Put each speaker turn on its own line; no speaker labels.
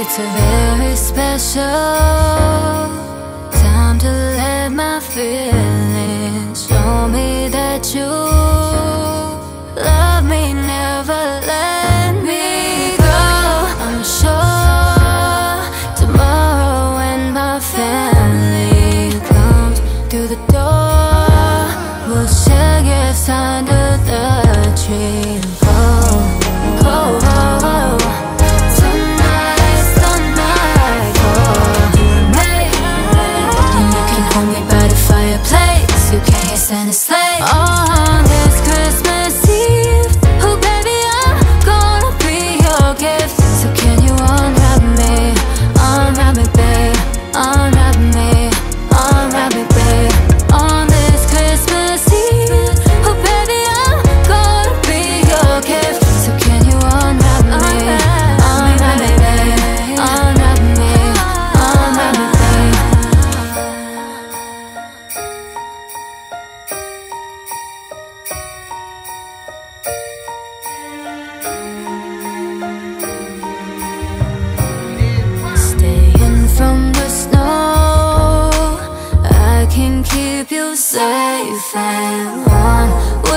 It's a very special time to let my feelings show me that you gifts under the tree. Oh, oh, oh, oh. Tonight's the night. And you can hold me by the fireplace. You can hear Santa sleigh oh, on this safe and warm.